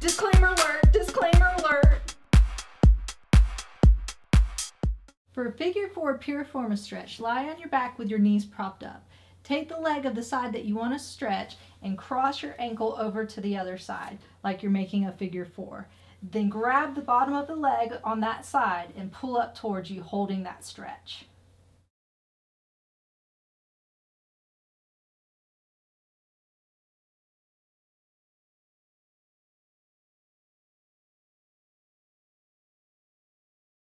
Disclaimer alert, disclaimer alert. For a figure four piriformis stretch, lie on your back with your knees propped up. Take the leg of the side that you want to stretch and cross your ankle over to the other side, like you're making a figure four. Then grab the bottom of the leg on that side and pull up towards you, holding that stretch.